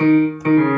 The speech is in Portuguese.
Música